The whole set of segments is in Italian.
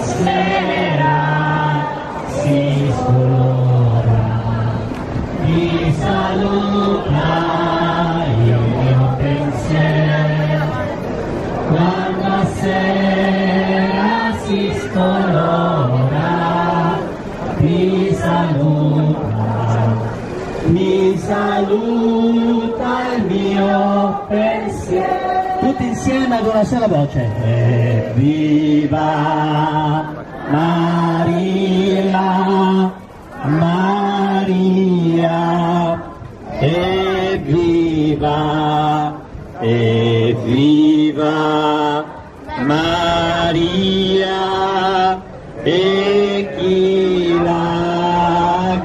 sera si scolora, ti saluta il mio pensiero, quando sera si scolora, saluta, mi saluta il mio pensiero. Tutti insieme ad una sola voce. Evviva Maria, Maria, evviva, evviva Maria e chi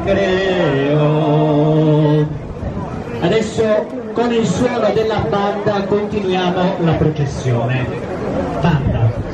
la creò. Adesso con il suono della banda continuiamo la processione. Banda.